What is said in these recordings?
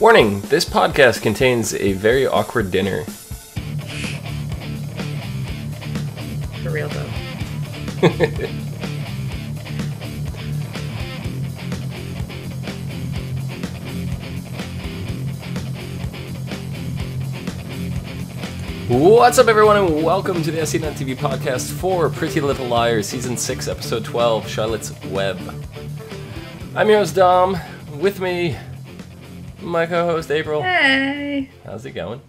Warning this podcast contains a very awkward dinner. For real though. What's up, everyone, and welcome to the ASOTV podcast for Pretty Little Liars, Season 6, Episode 12, Charlotte's Web. I'm your host, Dom. With me, my co host, April. Hey. How's it going?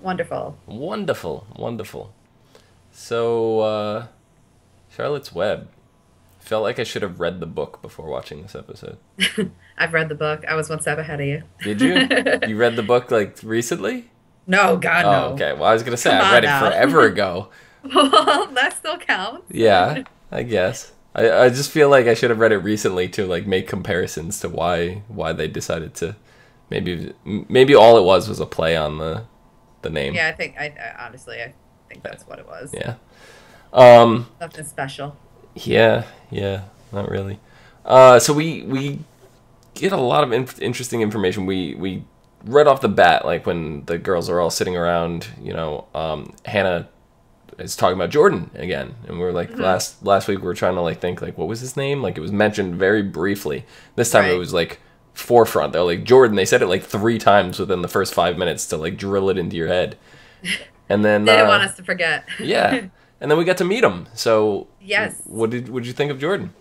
Wonderful. Wonderful, wonderful. So, uh, Charlotte's Web. Felt like I should have read the book before watching this episode. I've read the book. I was one step ahead of you. Did you? you read the book like recently? No, God, Oh, no. okay. Well, I was gonna say Come I read it forever ago. Well, that still counts. Yeah, I guess. I, I just feel like I should have read it recently to like make comparisons to why why they decided to maybe maybe all it was was a play on the the name. Yeah, I think I, I honestly I think that's what it was. Yeah. Um. Nothing special. Yeah. Yeah. Not really. Uh. So we we get a lot of in- interesting information. We we right off the bat, like when the girls are all sitting around, you know, um, Hannah is talking about Jordan again, and we are like last last week we were trying to like think like what was his name? Like it was mentioned very briefly. This time it was like forefront. They're like Jordan. They said it like three times within the first five minutes to like drill it into your head. And then They didn't uh, want us to forget. yeah, and then we got to meet him. So Yes. what did what did you think of Jordan?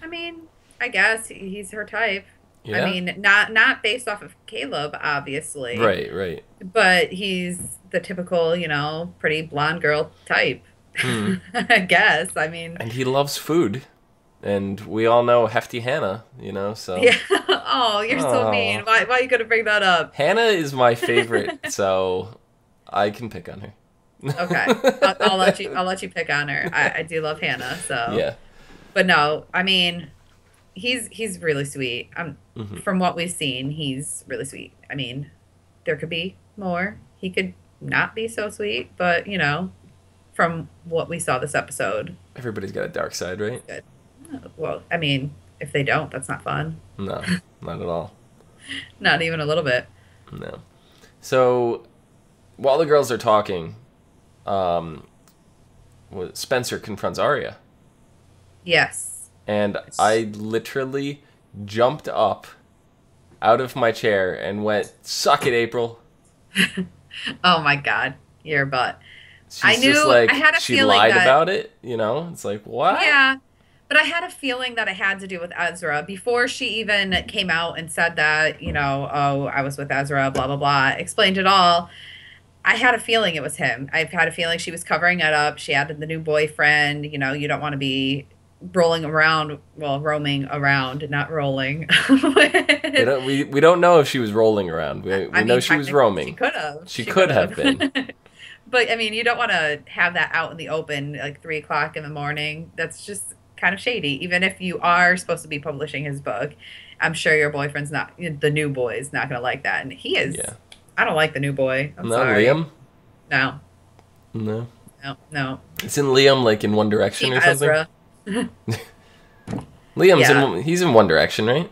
I mean, I guess he's her type. Yeah. I mean, not not based off of Caleb, obviously. Right, right. But he's the typical, you know, pretty blonde girl type. Hmm. I guess. I mean, And he loves food. And we all know Hefty Hannah, you know, so yeah. oh, you're so mean. Why why are you gonna bring that up? Hannah is my favorite, so I can pick on her. Okay, I'll, I'll let you. I'll let you pick on her. I, I do love Hannah. So Yeah. but no, I mean, he's he's really sweet. Um, Mhm. from what we've seen, he's really sweet. I mean, there could be more. He could not be so sweet, but you know, from what we saw this episode, Everybody's got a dark side, right? Well, I mean, if they don't, that's not fun. No, not at all. Not even a little bit. No. So while the girls are talking, um, Spencer confronts Aria, Yes. and I literally jumped up out of my chair and went, "Suck it, April." Oh my God, your butt. She's I knew- like I had a she feeling lied that- about it, you know. It's like what? Yeah. But I had a feeling that it had to do with Ezra before she even came out and said that, you know, oh, I was with Ezra, blah, blah, blah, explained it all. I had a feeling it was him. I've had a feeling she was covering it up. She added the new boyfriend. You know, you don't want to be rolling around, well, roaming around, not rolling. We don't, we, we don't know if she was rolling around. We, we know mean, she was roaming. She could have. She could have been. but I mean, you don't want to have that out in the open like three o'clock in the morning. That's just kind of shady. Even if you are supposed to be publishing his book, I'm sure your boyfriend's not. The new boy is not going to like that, and he is. Yeah. I don't like the new boy. I'm no, sorry. Liam. No, No, no, no. it's in Liam like in One Direction or something. Liam's Yeah. in he's in One Direction, right?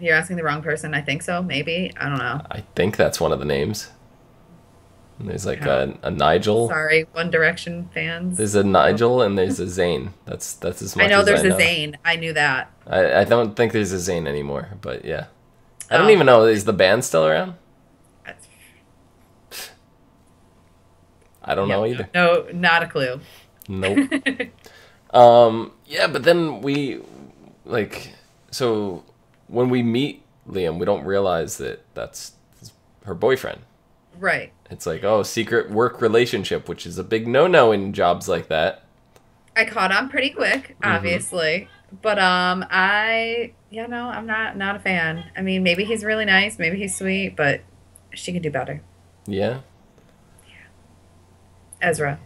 You're asking the wrong person. I think so. Maybe. I don't know. I think that's one of the names. And there's like Yeah. a, a Nigel. Sorry, One Direction fans. There's a Nigel and there's a Zayn. That's that's as much I know there's I a know. Zayn. I knew that. I, I don't think there's a Zayn anymore, but yeah. I don't Oh. even know. Is the band still around? I don't know either. No, not a clue. Nope. um. Yeah, but then we, like, so when we meet Liam, we don't realize that that's her boyfriend. Right. It's like, oh, secret work relationship, which is a big no-no in jobs like that. I caught on pretty quick, Mm-hmm. obviously. But um I yeah, no, I'm not not a fan. I mean, maybe he's really nice, maybe he's sweet, but she can do better. Yeah. yeah. Ezra.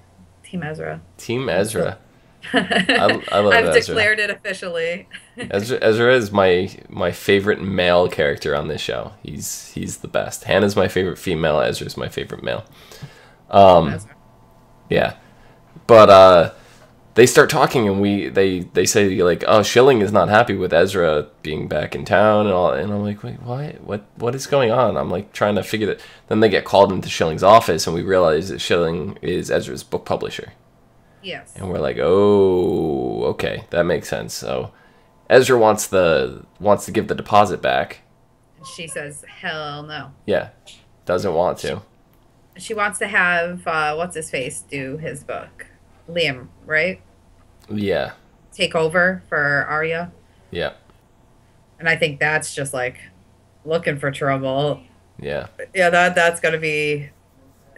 Team Ezra. Team Ezra. I, I love have Ezra. declared it officially. Ezra, Ezra is my my favorite male character on this show. He's he's the best. Hannah's my favorite female. Ezra's my favorite male. Um, yeah, but uh, they start talking and we they they say like oh Schilling is not happy with Ezra being back in town and all and I'm like wait what what what is going on I'm like trying to figure that then they get called into Schilling's office and we realize that Schilling is Ezra's book publisher Yes. and we're like oh okay that makes sense so Ezra wants the wants to give the deposit back she says, "Hell no." yeah doesn't want to She wants to have uh, what's his face do his book, Liam, right? yeah Take over for Aria, yeah and I think that's just like looking for trouble. yeah Yeah, that that's gonna be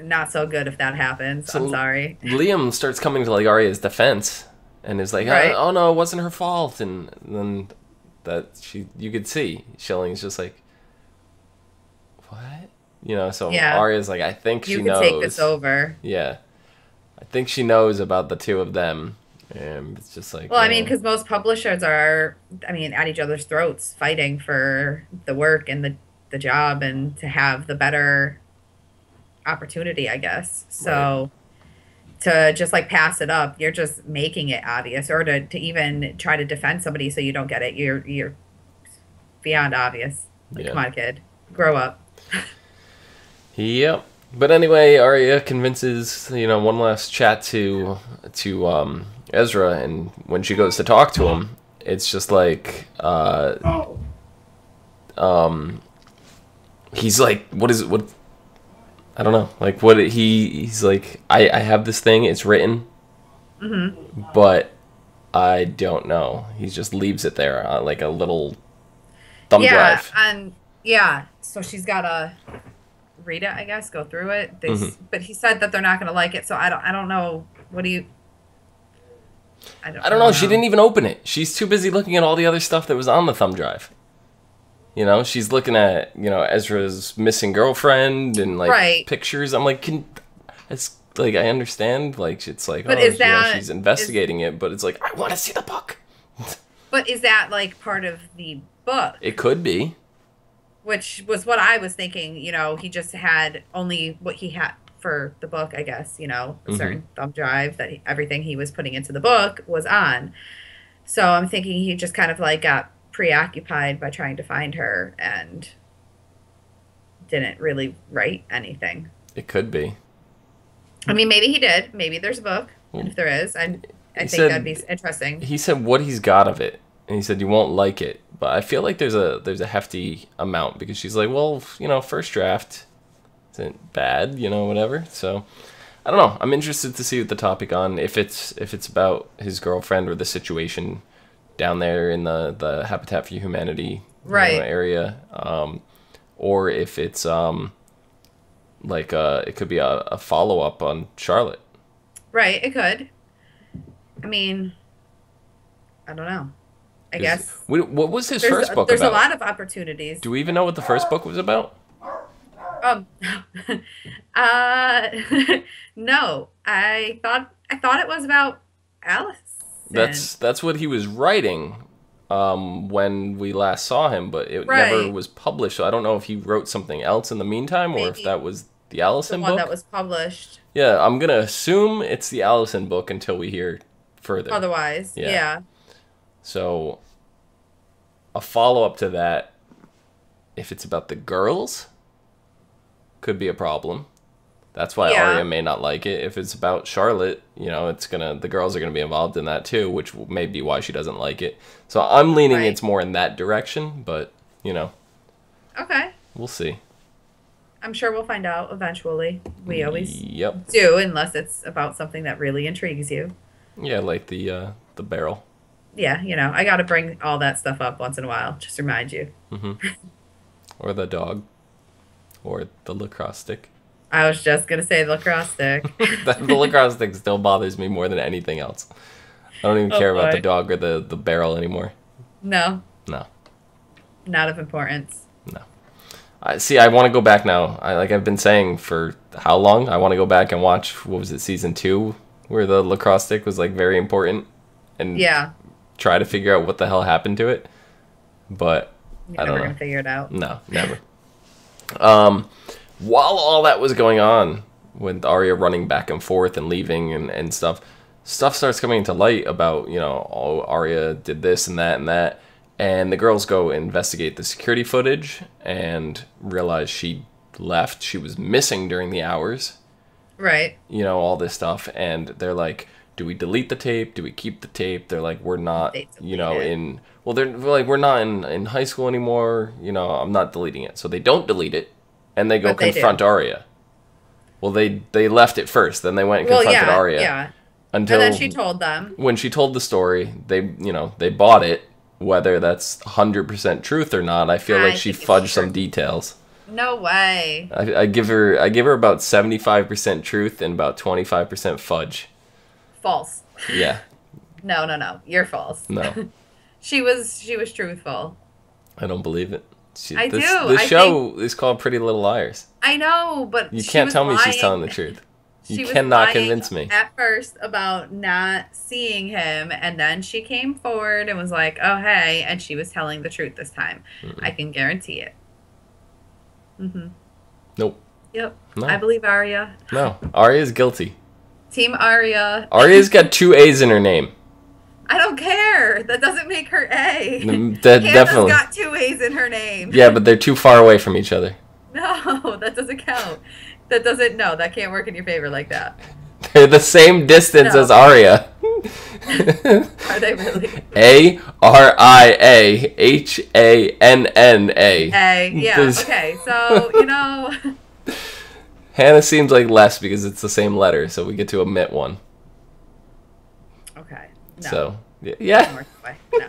not so good if that happens. So- I'm sorry. Liam starts coming to like Aria's defense and is like, Right. oh, oh no, it wasn't her fault. And then that she, you could see Schilling's just like, what? You know, so Yeah. Aria's like, I think You she can knows. take this over. Yeah. I think she knows about the two of them. And it's just like, Well, I mean, uh, because most publishers are, I mean, at each other's throats, fighting for the work and the the job, and to have the better opportunity, I guess. So, to just like pass it up, you're just making it obvious, or to, to even try to defend somebody so you don't get it, you're you're beyond obvious. Like, Yeah. Come on, kid, grow up. Yep. But anyway, Aria convinces you know one last chat to to um, Ezra, and when she goes to talk to him, it's just like uh, um, he's like, what is it? What I don't know. Like what he he's like, I I have this thing. It's written, but I don't know. He just leaves it there on like a little thumb yeah, drive. and yeah, so she's gotta read it, I guess, go through it. They, s Mhm. But he said that they're not gonna like it, so I don't. I don't know. What do you? I don't. I don't know. She didn't even open it. She's too busy looking at all the other stuff that was on the thumb drive. You know, she's looking at you know Ezra's missing girlfriend and like Right. pictures. I'm like, can it's like I understand. Like it's like, But oh, is you know, she's investigating it, but it's like I want to see the book. But is that like part of the book? It could be. Which was what I was thinking. You know, he just had only what he had for the book. I guess you know a Mhm. certain thumb drive that he, everything he was putting into the book was on. So I'm thinking he just kind of like got preoccupied by trying to find her and didn't really write anything. It could be. I mean, maybe he did. Maybe there's a book. Well, if there is, I, I think said- that'd be interesting. He said what he's got of it, and he said you won't like it. But I feel like there's a there's a hefty amount because she's like, well, you know, first draft isn't bad, you know, whatever. So I don't know. I'm interested to see what the topic on if it's if it's about his girlfriend or the situation down there in the the Habitat for Humanity you know, Right. area, um, or if it's um like uh it could be a, a follow up on Charlotte. Right, it could. I mean, I don't know. I Is- guess What, what was his there's, first book there's about? a lot of opportunities. Do we even know what the first book was about? Um, uh, no, I thought I thought it was about Alice. That's that's what he was writing um, when we last saw him, but it never was published. So I don't know if he wrote something else in the meantime, or if that was the the Alison one book. that was published. Yeah, I'm gonna assume it's the Alison book until we hear further. Otherwise, Yeah. yeah. So a follow up to that, if it's about the girls, could be a problem. That's why Yeah. Aria may not like it. If it's about Charlotte, you know, it's gonna the girls are gonna be involved in that too, which may be why she doesn't like it. So I'm leaning Right. it's more in that direction, but you know, Okay, we'll see. I'm sure we'll find out eventually. We always Yep. do, unless it's about something that really intrigues you. Yeah, like the uh, the barrel. Yeah, you know, I got to bring all that stuff up once in a while, just to remind you. Mm-hmm. Or the dog. Or the lacrosse stick. I was just gonna say the lacrosse stick. the, lacrosse stick still bothers me more than anything else. I don't even Oh, care about the dog or the, the barrel anymore. no, No. not of importance. No. I see. I want to go back now. I like I've been saying for how long? I want to go back and watch. What was it, season two, where the lacrosse stick was like very important, and Yeah, try to figure out what the hell happened to it. But you're I don't know. figure it out. no, never. um, while all that was going on, with Aria running back and forth and leaving and and stuff, stuff starts coming to light about you know oh Aria did this and that and that, and the girls go investigate the security footage and realize she left. She was missing during the hours. Right. You know all this stuff, and they're like, "Do we delete the tape? Do we keep the tape?" They're like, "We're not, you know, it. in well, they're like, we're not in in high school anymore. You know, I'm not deleting it." So they don't delete it, and they go But they confront Aria. Well, they they left it first, then they went and Well, confronted yeah, Aria yeah. until And then she told them. when she told the story, they you know they bought it. Whether that's hundred percent truth or not, I feel I like she fudged some details. No way. I, I give her I give her about seventy five percent truth and about twenty five percent fudge. False. Yeah, No, no, no. You're false. no, She was she was truthful. I don't believe it. She, I this, do, I show is called Pretty Little Liars. I know, but You can't tell me she's telling the truth. she You cannot lying convince me. At first about not seeing him, and then she came forward and was like, "Oh hey," and she was telling the truth this time. I can guarantee it. Mm-hmm. Nope. Yep. No. I believe Aria. No, Aria's guilty. Team Aria. Aria's got two A's in her name. I don't care. That doesn't make her A. Mm, That Hannah's definitely. got two A's in her name. Yeah, but they're too far away from each other. No, that doesn't count. That doesn't. No, that can't work in your favor like that. They're the same distance No. as Aria. Are they really? A R I A H A N N A. A. Yeah. There's- Okay. So you know. Hannah seems like less because it's the same letter, so we get to omit one. No. So yeah, work that way. No.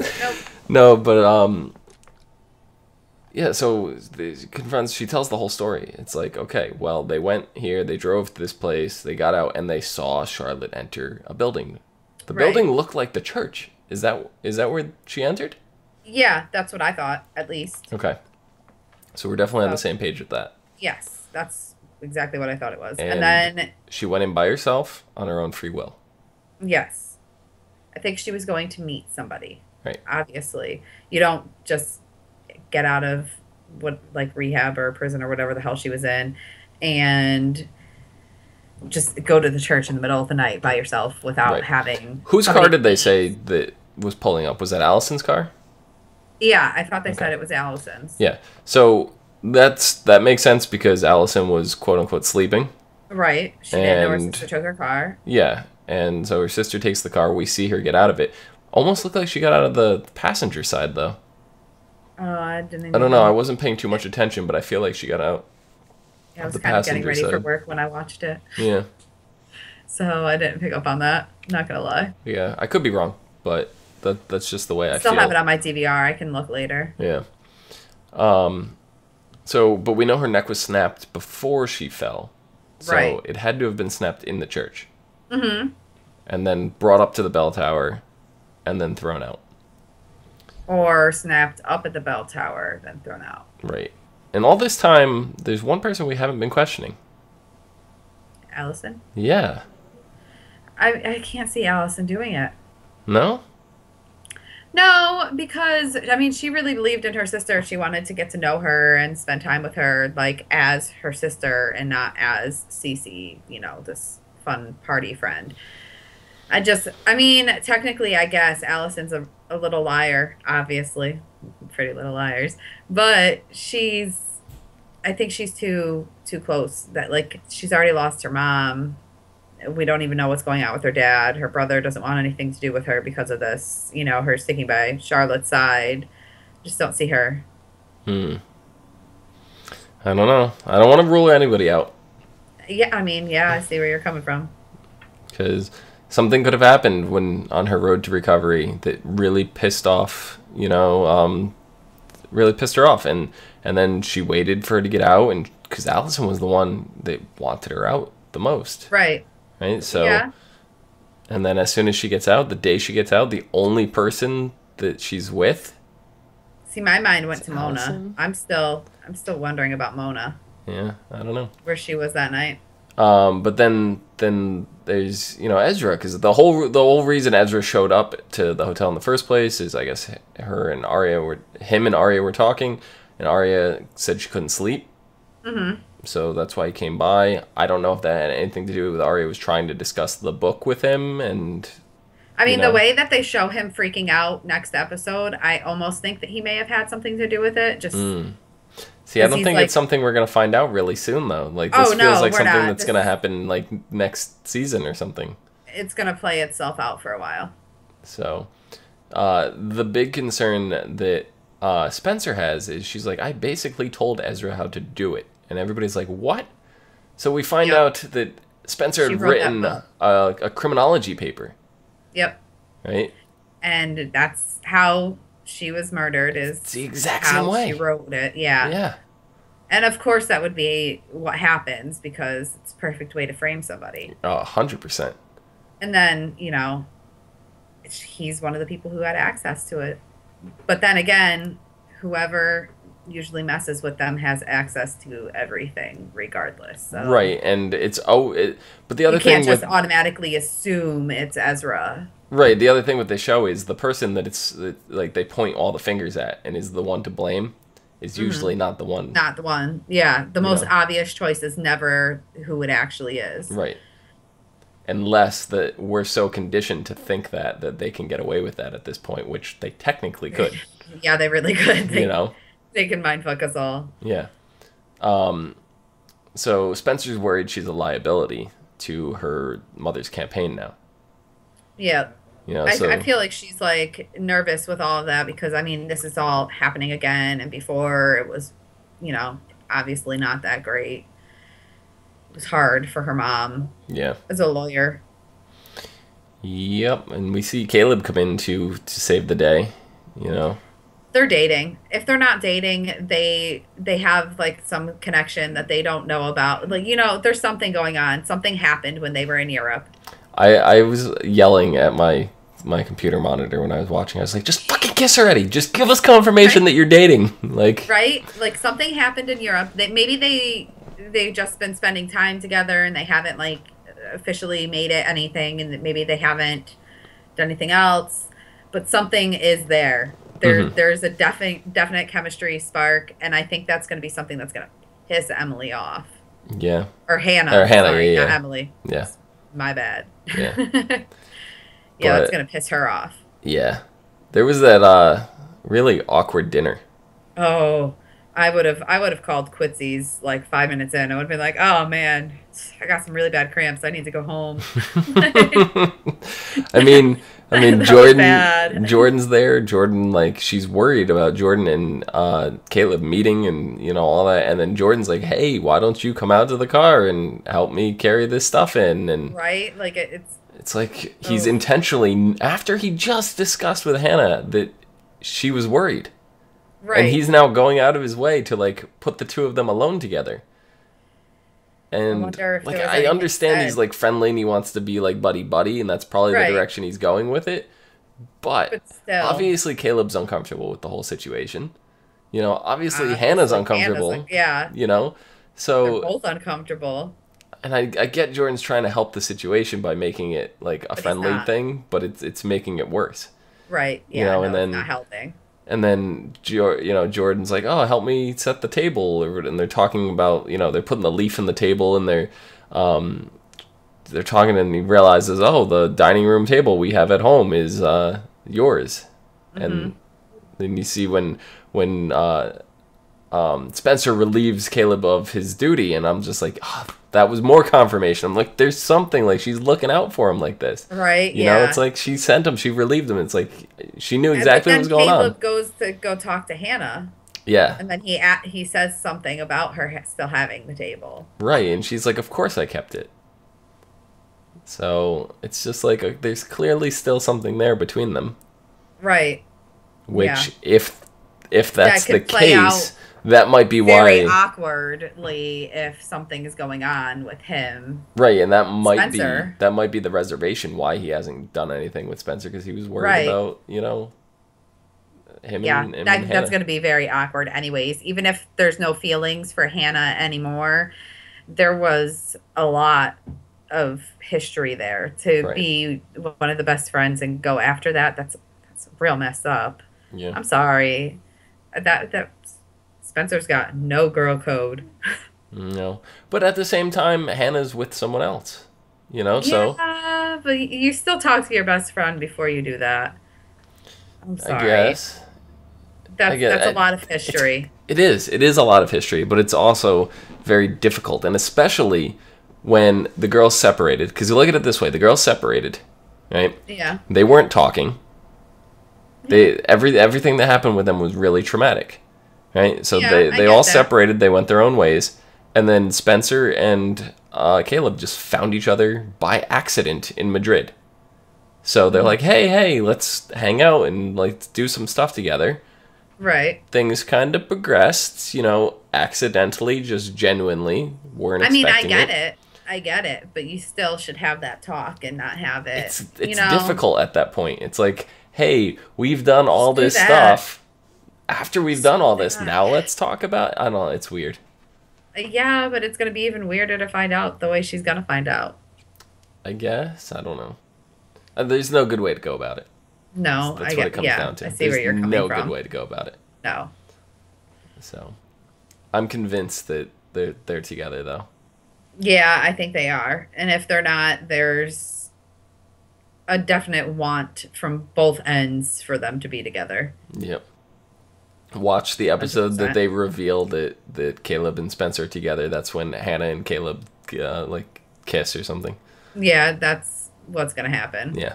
nope. no, but um, yeah. So the, confronts. She tells the whole story. It's like okay, well, they went here, they drove to this place, they got out, and they saw Charlotte enter a building. The Right. building looked like the church. Is that is that where she entered? Yeah, that's what I thought. At least. Okay, so we're definitely on the same page with that. Yes, that's exactly what I thought it was. And- And, then She went in by herself on her own free will. Yes, I think she was going to meet somebody. Right. Obviously, you don't just get out of what like rehab or prison or whatever the hell she was in, and just go to the church in the middle of the night by yourself without Right. having Whose somebody- car did they say that was pulling up? Was that Alison's car? Yeah, I thought they Okay. said it was Alison's. Yeah. So that's that makes sense because Alison was quote unquote sleeping. Right. She didn't know where And- sister took her car. Yeah. And so her sister takes the car. We see her get out of it. Almost looked like she got out of the passenger side though. Oh, I didn't. I don't know. I wasn't paying too much attention, but I feel like she got out. Yeah, I was the kind of getting ready for work when I watched it, Yeah. so I didn't pick up on that. Not gonna lie. Yeah. I could be wrong, but that that's just the way I Still feel. have it on my DVR. I can look later. Yeah. Um so but we know her neck was snapped before she fell. So Right. it had to have been snapped in the church. Mm-hmm. And then brought up to the bell tower and then thrown out. Or snapped up at the bell tower, then thrown out. Right. And all this time there's one person we haven't been questioning. Alison. Yeah. I I can't see Alison doing it. No? No, because I mean, she really believed in her sister. She wanted to get to know her and spend time with her, like as her sister, and not as Cece. You know, this fun party friend. I just, I mean, technically, I guess Alison's a, a little liar, obviously, pretty little liars, but she's, I think she's too too close. That like she's already lost her mom we don't even know what's going on with her dad. Her brother doesn't want anything to do with her because of this. You know, her sticking by Charlotte's side. Just don't see her. Hmm. I don't know. I don't want to rule anybody out Yeah, I mean, yeah, I see where you're coming from. because something could have happened when on her road to recovery that really pissed off, you know, um, really pissed her off, and and then she waited for her to get out, and because Alison was the one that wanted her out the most, Right. right? So, yeah. and then as soon as she gets out, the day she gets out, the only person that she's with, See, my mind went It's to Mona. I'm still, I'm still wondering about Mona, yeah, I don't know. where she was that night. Um, but then then there's you know Ezra because the whole the whole reason Ezra showed up to the hotel in the first place is I guess her and Aria were him and Aria were talking, and Aria said she couldn't sleep. Mm-hmm. so that's why he came by. I don't know if that had anything to do with Aria was trying to discuss the book with him, and I mean, You know. the way that they show him freaking out next episode, I almost think that he may have had something to do with it. Just Mm. See, I don't think like- it's something we're gonna find out really soon, though. Like this Oh, feels no, like something not. that's This- gonna happen like next season or something. it's gonna play itself out for a while. So, uh, the big concern that uh, Spencer has is she's like, I basically told Ezra how to do it, and everybody's like, what? So we find Yep. out that Spencer She had written a, a criminology paper, Yep, right? and that's how she was murdered. Is It's the exact same way. she wrote it. Yeah. Yeah. and of course that would be what happens because it's a perfect way to frame somebody. A hundred percent. And then you know, he's one of the people who had access to it. But then again, whoever usually messes with them has access to everything regardless. So Right, and it's oh, it, but the other you can't thing just with automatically assume it's Ezra. right, the other thing with the show is the person that it's that, like they point all the fingers at and is the one to blame is usually not the one. Mm-hmm. Not the one. Yeah, the most know. obvious choice is never who it actually is. Right. Unless that we're so conditioned to think that that they can get away with that at this point, which they technically could, Yeah, they really could. They, you know. They can mind fuck us all. Yeah. Um so Spencer's worried she's a liability to her mother's campaign now. Yeah. You know, I, so I feel like she's like nervous with all of that because I mean this is all happening again and before it was, you know, obviously not that great. It was hard for her mom yeah. as a lawyer. Yep, and we see Caleb come in to to save the day, you know. They're dating. If they're not dating, they they have like some connection that they don't know about. Like you know, there's something going on. Something happened when they were in Europe. I I was yelling at my my computer monitor when I was watching. I was like, "Just fucking kiss already. Just give us confirmation that you're dating." Like right like something happened in europe that maybe they they've just been spending time together and they haven't like officially made it anything and maybe they haven't done anything else but something is there there Mhm. there's a definite definite chemistry spark and i think that's going to be something that's going to piss emily off yeah. or hannah Or Hannah, sorry, yeah, not emily Yeah. my bad Yeah. yeah But- that's going to piss her off Yeah. There was that uh really awkward dinner. Oh, I would have I would have called Quitsy's like five minutes in. I would have been like, oh man, I got some really bad cramps. I need to go home. I mean, I mean Jordan. Jordan's there. Jordan like she's worried about Jordan and uh Caleb meeting and you know all that and then Jordan's like, "Hey, why don't you come out to the car and help me carry this stuff in?" and right? Like it, it's It's like he's Oh. intentionally after he just discussed with Hannah that she was worried. right. And he's now going out of his way to like put the two of them alone together. And if like I understand he's like friendly and he wants to be like buddy buddy and that's probably Right. the direction he's going with it. But, but obviously Caleb's uncomfortable with the whole situation. You know, obviously uh, Hannah's like, uncomfortable. like, yeah, you know? they're So both uncomfortable. and I, I get Jordan's trying to help the situation by making it like a he's friendly thing, but it's it's making it worse. Right. Yeah. You know, no, and then- not helping. And then you know Jordan's like, "Oh, help me set the table," and they're talking about you know they're putting the leaf in the table and they're um, they're talking and he realizes, "Oh, the dining room table we have at home is uh, yours," and Mm-hmm. then you see when when uh, um, Spencer relieves Caleb of his duty, and I'm just like, oh, that was more confirmation. I'm like, there's something like she's looking out for him like this. Right. You yeah. know, it's like she sent him, she relieved him. It's like she knew exactly what was going Caleb on. goes to go talk to Hannah, Yeah, and then he at, he says something about her still having the table. right. And she's like, of course I kept it. So it's just like a, there's clearly still something there between them. Right. Which, Yeah. if if that's the case, that might be Very why. awkwardly if something is going on with him. Right, and that might Spencer. be that might be the reservation why he hasn't done anything with Spencer because he was worried Right. about you know him Yeah, and, him that, and that's going to be very awkward, anyways. Even if there's no feelings for Hannah anymore, there was a lot of history there to Right. be one of the best friends and go after that. That's that's real messed up. yeah, I'm sorry. That that Spencer's got no girl code. No, but at the same time, Hannah's with someone else. You know, so Yeah, but you still talk to your best friend before you do that. I'm I sorry. guess That's I get- that's a I- lot of history. it is. It is a lot of history, but it's also very difficult, and especially when the girls separated. Because you look at it this way: the girls separated, right? Yeah. They weren't talking. They every everything that happened with them was really traumatic, right? So Yeah, they they all that. separated. They went their own ways, and then Spencer and uh, Caleb just found each other by accident in Madrid. So Mm-hmm. they're like, "Hey, hey, let's hang out and like do some stuff together." Right. Things kind of progressed, you know, accidentally, just genuinely weren't. I mean, I get it. I get it, but you still should have that talk and not have it. It's you know? difficult at that point. It's like, hey, we've done all this stuff. After we've done all this, now let's talk about. I don't know. It's weird. Yeah, but it's gonna be even weirder to find out the way she's gonna find out. I guess I don't know. Uh, There's no good way to go about it. No, That's I what get. it comes yeah, down to. I see There's where you're coming no from. good way to go about it. No. So, I'm convinced that they're they're together though. Yeah, I think they are. And if they're not, there's a definite want from both ends for them to be together. Yep. Watch the episode that they reveal that that Caleb and Spencer are together. That's when Hannah and Caleb uh, like kiss or something. Yeah, that's what's gonna happen. Yeah.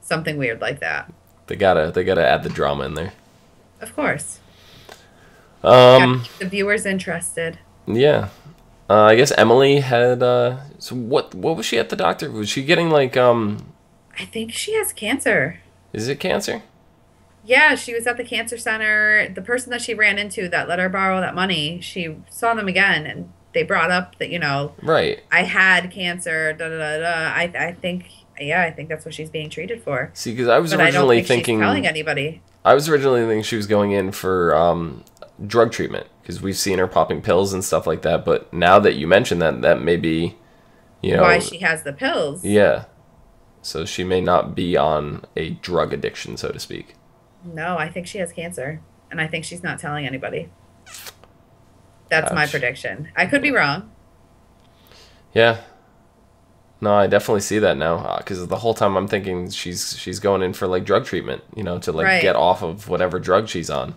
Something weird like that. They gotta they gotta add the drama in there. Of course. Um. The viewers interested. Yeah. Uh, I guess Emily had. Uh, so what? What was she at the doctor? Was she getting like? Um, I think she has cancer. is it cancer? Yeah, she was at the cancer center. The person that she ran into that let her borrow that money, she saw them again and they brought up that, you know, Right. I had cancer, da da da da. I, I think, yeah, I think that's what she's being treated for. See, because I was But I don't originally think thinking. she's telling anybody. I was originally thinking she was going in for um, drug treatment because we've seen her popping pills and stuff like that. But now that you mention that, that may be, you know, Why she has the pills. yeah. So she may not be on a drug addiction, so to speak. No, I think she has cancer. And I think she's not telling anybody. That's my prediction. I could be wrong. Yeah. No, I definitely see that now uh, because the whole time I'm thinking she's she's going in for like drug treatment, you know, to like Right. get off of whatever drug she's on.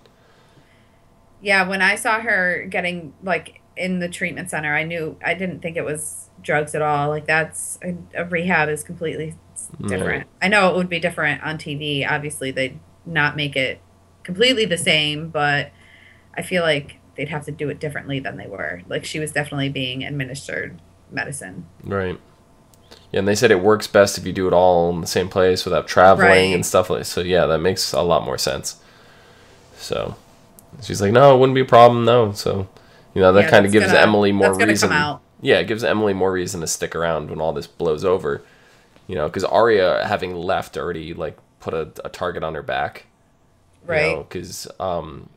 Yeah, when I saw her getting like in the treatment center, I knew I didn't think it was drugs at all. Like that's a, a rehab is completely different. I know it would be different on TV. Obviously, they'd not make it completely the same, but I feel like they'd have to do it differently than they were. Like she was definitely being administered medicine. Right. Yeah, and they said it works best if you do it all in the same place without traveling Right. and stuff like. So yeah, that makes a lot more sense. So she's like, no, it wouldn't be a problem. No, so you know that Yeah, kind of gives gonna- Emily more reason. come out. Yeah, it gives Emily more reason to stick around when all this blows over. You know, because Aria, having left, already like put a, a target on her back. Right. Because um,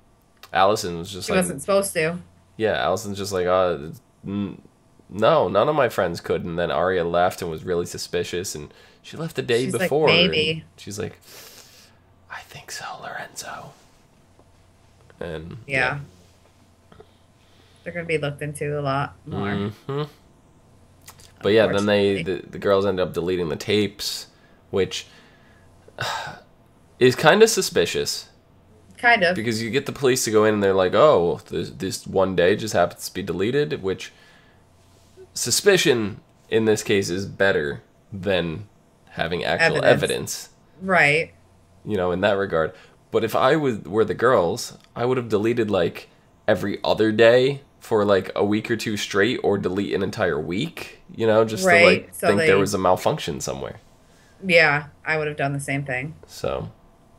Alison was just she like, wasn't supposed to. yeah, Alison's just like, uh, n- no, none of my friends could. And then Aria left and was really suspicious, and she left the day She's before. and "Maybe." she's like, I think so, Lorenzo. And Yeah. They're gonna be looked into a lot more. hmm But yeah, then they the, the girls end up deleting the tapes, which is kind of suspicious Kind of. because you get the police to go in and they're like, "Oh, this, this one day just happens to be deleted," which suspicion in this case is better than having actual Evidence. evidence. Right. you know, in that regard. But if I was were the girls, I would have deleted like every other day for like a week or two straight, or delete an entire week. You know, just to like so think they- there was a malfunction somewhere. Yeah, I would have done the same thing. So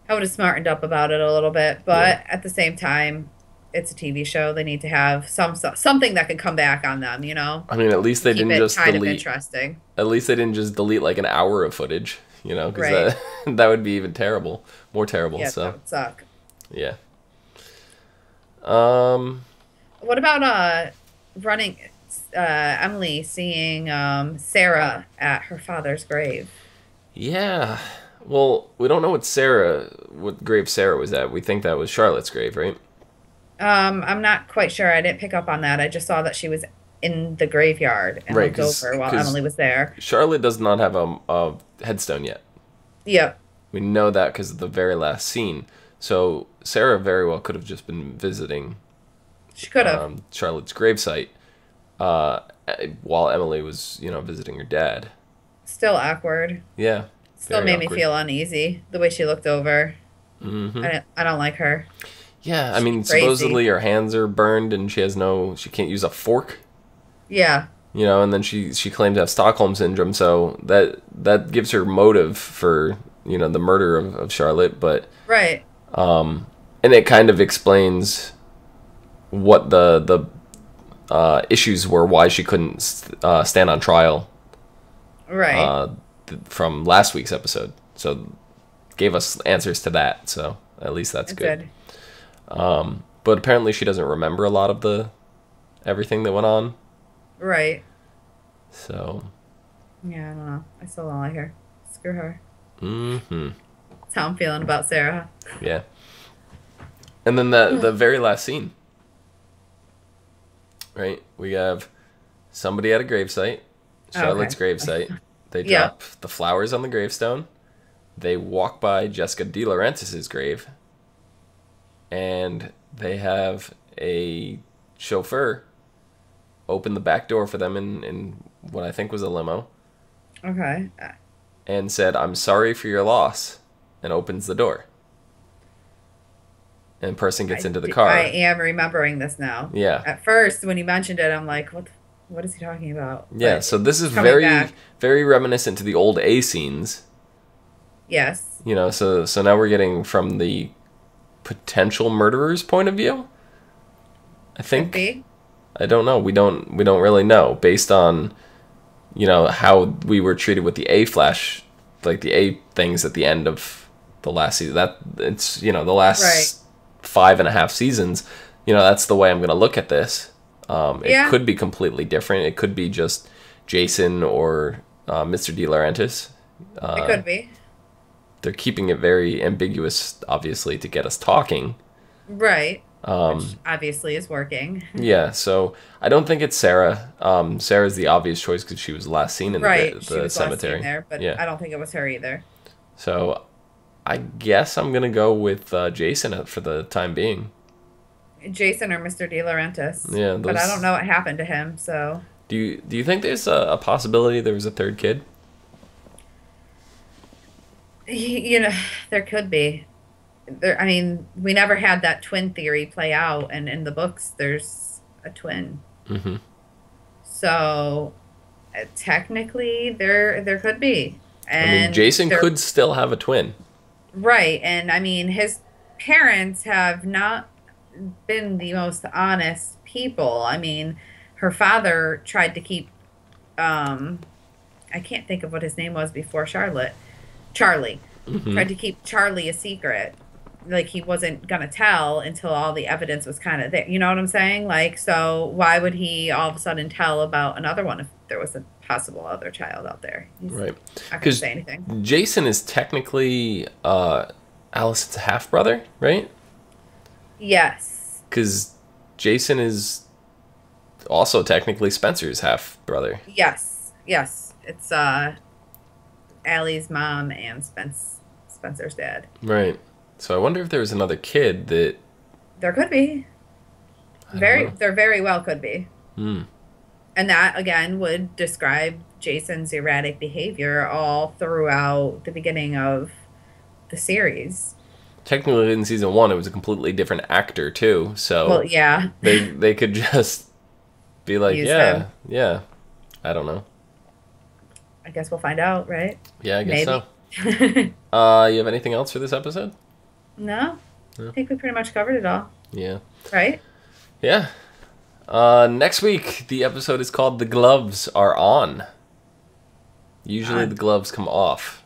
I would have smartened up about it a little bit, but at the same time, it's a TV show. They need to have some something that can come back on them. You know, I mean, at least they keep didn't just kind of delete. interesting. At least they didn't just delete like an hour of footage. You know, because Right. that that would be even terrible, more terrible. Yeah, so that would suck. yeah. Um. What about uh, running? Uh, Emily seeing um, Sara at her father's grave. Yeah. Well, we don't know what Sara, what grave Sara was at. We think that was Charlotte's grave, right? Um, I'm not quite sure. I didn't pick up on that. I just saw that she was in the graveyard and Right, looked over while Emily was there. Charlotte does not have a, a headstone yet. Yep. We know that because of the very last scene. So Sara very well could have just been visiting She could have. um, Charlotte's gravesite uh, while Emily was, you know, visiting her dad. Still awkward. Yeah. Still made awkward. me feel uneasy the way she looked over. hmm I don't, I don't like her. Yeah, I mean, Crazy. supposedly her hands are burned and she has no, she can't use a fork. Yeah. You know, and then she she claimed to have Stockholm syndrome, so that that gives her motive for you know the murder of, of Charlotte, but Right. um, and it kind of explains what the the uh, issues were, why she couldn't uh, stand on trial Right. uh, th- from last week's episode. So gave us answers to that. So at least that's It's good. Um, but apparently she doesn't remember a lot of the everything that went on. Right. So Yeah, I don't know. I still don't like her. Screw her. hmm That's how I'm feeling about Sara. yeah. And then the the very last scene. Right, we have somebody at a gravesite, Charlotte's okay. gravesite. They Yeah. drop the flowers on the gravestone. They walk by Jessica DiLaurentis's grave, and they have a chauffeur open the back door for them in, in what I think was a limo, Okay. And said, "I'm sorry for your loss," and opens the door. And person gets I into the car. I am remembering this now. Yeah. At first, when you mentioned it, I'm like, what? What is he talking about? Yeah, so this is very back. very reminiscent to the old A scenes. yes. You know, so so now we're getting from the potential murderer's point of view. I Could think be. I don't know. We don't we don't really know based on you know how we were treated with the A flash like the A things at the end of the last season. That it's you know the last Right. five and a half seasons. You know that's the way I'm gonna look at this. Um, it Yeah. could be completely different. It could be just Jason or uh, Mr. DiLaurentis. Uh, it could be. they're keeping it very ambiguous, obviously, to get us talking. Right. Um, Which obviously is working. yeah, so I don't think it's Sara. Um, Sara's the obvious choice because she was last seen in right. the, she was cemetery. last seen there, but yeah, I don't think it was her either. so I guess I'm gonna go with uh, Jason for the time being. Jason or Mr. DiLaurentis. Yeah, But I don't know what happened to him, so Do you do you think there's a, a possibility there was a third kid? You know, there could be. There, I mean, we never had that twin theory play out, and in the books, there's a twin. Mm-hmm. So, uh, technically, there there could be. And I mean, Jason could still have a twin. right, and I mean, his parents have not been the most honest people. I mean, her father tried to keep, um, I can't think of what his name was before Charlotte, Charlie. Mhm. tried to keep Charlie a secret. Like he wasn't gonna tell until all the evidence was kind of there. You know what I'm saying? Like, so why would he all of a sudden tell about another one if there was a possible other child out there? He's Right. not gonna 'Cause- say anything. Jason is technically uh, Alison's half brother, right? Yes. Because Jason is also technically Spencer's half brother. Yes. Yes. It's uh Allie's mom and Spence Spencer's dad. Right. So I wonder if there was another kid that. There could be. I Very there very well could be. Hmm. And that again would describe Jason's erratic behavior all throughout the beginning of the series. Technically, in season one, it was a completely different actor too. So Well, yeah. they they could just be like, Use yeah, yeah. I don't know. I guess we'll find out, right? Yeah, I guess Maybe. so. Uh, you have anything else for this episode? no. No. I think we pretty much covered it all, Yeah. right? Yeah. Uh, next week, the episode is called "The Gloves Are On." Usually, On. the gloves come off.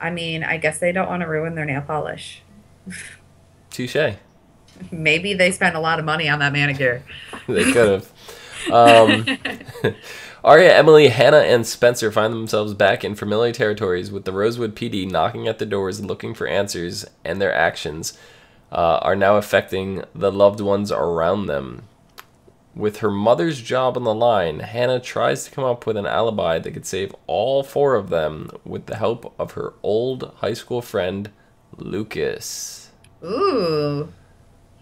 I mean, I guess they don't want to ruin their nail polish. Touche. Maybe they spent a lot of money on that manicure. they could have. Um, Aria, Emily, Hannah, and Spencer find themselves back in familiar territories with the Rosewood PD knocking at the doors looking for answers and their actions. uh, are now affecting the loved ones around them. With her mother's job on the line, Hannah tries to come up with an alibi that could save all four of them with the help of her old high school friend, Lucas. Ooh,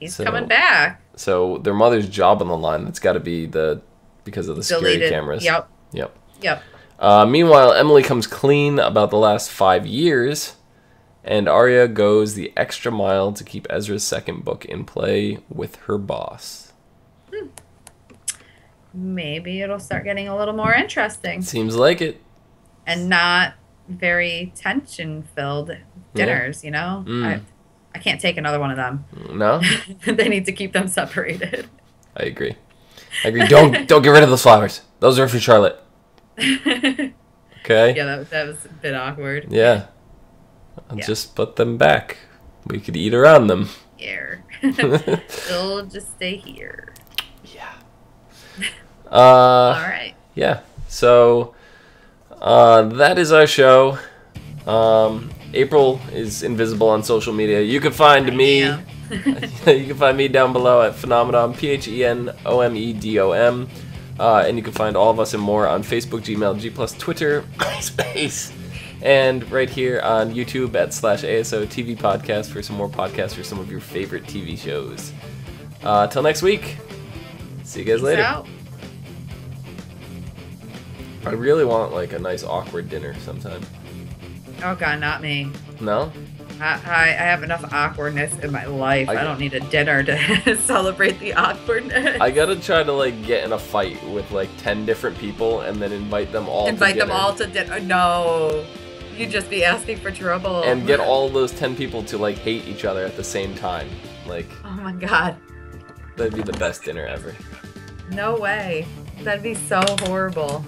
he's So- coming back. So their mother's job on the line, that's got to be the because of the security Deleted. cameras. Yep. Yep. Yep. Uh, meanwhile, Emily comes clean about the last five years, and Aria goes the extra mile to keep Ezra's second book in play with her boss. Maybe it'll start getting a little more interesting Seems like it. and not very tension filled dinners, you know? Mm. I, I can't take another one of them. No, they need to keep them separated. I agree. I agree. Don't don't get rid of those flowers. Those are for Charlotte. yeah, Okay. that, that was a bit awkward. Yeah. I'll Yeah. just put them back. We could eat around them. Here. They'll just stay here. Yeah. All Uh, right. yeah. So uh, that is our show. Um, April is invisible on social media. You can find I me. you can find me down below at Phenomedom, P H E N O M E D O M. Uh, and you can find all of us and more on Facebook, Gmail, G plus Twitter, MySpace, and right here on YouTube at slash ASOTV podcast for some more podcasts for some of your favorite TV shows. Uh, till next week. See you guys Peace later. out. I really want like a nice awkward dinner sometime. Oh god, not me. No? I, I, I have enough awkwardness in my life. I- I, don't need a dinner to celebrate the awkwardness. I gotta try to like get in a fight with like ten different people and then invite them all. to Invite them all to dinner. Uh, no, you'd just be asking for trouble. and get all those 10 people to like hate each other at the same time. Like, Oh my god, that'd be the best dinner ever. no way. That'd be so horrible.